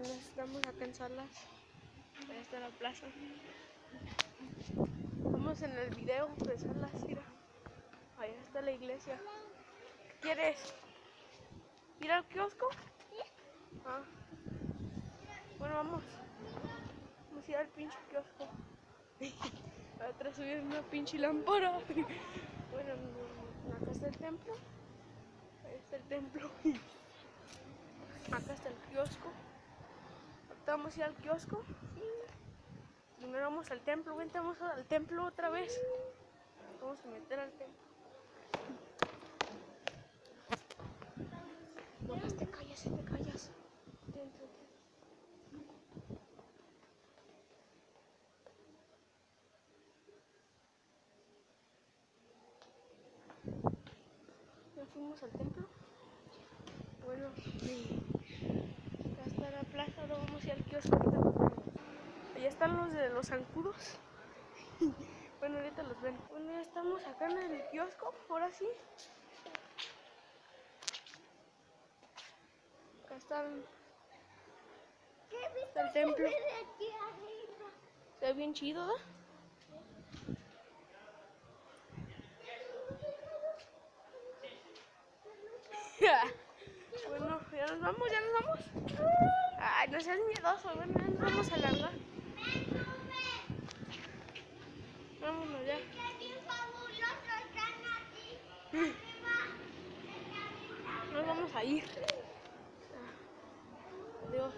Bueno, estamos acá en Salas. Ahí está la plaza. Estamos en el video de Salas, mira. Ahí está la iglesia. ¿Qué quieres? ¿Ir al kiosco? Ah. Bueno, vamos. Vamos a ir al pinche kiosco. Atrás subir una pinche lámpara. Bueno, acá está el templo. Ahí está el templo. Acá está el kiosco. Ahorita vamos a ir al kiosco. Primero vamos al templo. Vente, vamos al templo otra vez. Vamos a meter al templo. No, pues te callas, te callas. Dentro, Ya fuimos al templo. Bueno, ya está la plaza, ahora vamos a ir al kiosco. ahorita. Allá están los de los zancudos. bueno, ahorita los ven. Bueno, ya estamos acá en el kiosco, ahora sí. Acá están, está el templo. Se ve bien chido, ¿verdad? bueno, ya nos vamos, ya nos vamos no seas miedoso, bueno, ya nos vamos a largar. Vámonos ya. Nos vamos a ir. Adiós.